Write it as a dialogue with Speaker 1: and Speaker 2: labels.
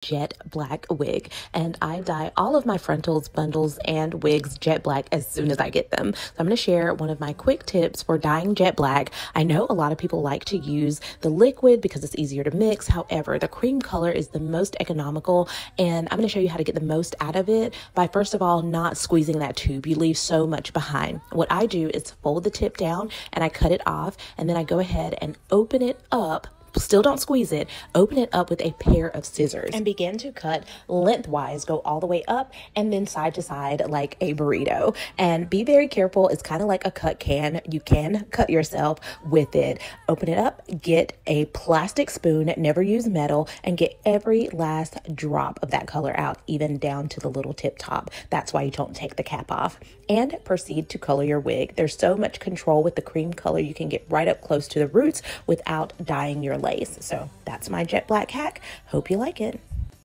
Speaker 1: jet black wig and I dye all of my frontals, bundles, and wigs jet black as soon as I get them. So I'm going to share one of my quick tips for dyeing jet black. I know a lot of people like to use the liquid because it's easier to mix. However, the cream color is the most economical and I'm going to show you how to get the most out of it by first of all not squeezing that tube. You leave so much behind. What I do is fold the tip down and I cut it off and then I go ahead and open it up still don't squeeze it, open it up with a pair of scissors and begin to cut lengthwise, go all the way up and then side to side like a burrito. And be very careful. It's kind of like a cut can. You can cut yourself with it. Open it up, get a plastic spoon, never use metal, and get every last drop of that color out, even down to the little tip top. That's why you don't take the cap off. And proceed to color your wig. There's so much control with the cream color. You can get right up close to the roots without dyeing your lace. So that's my jet black hack. Hope you like it.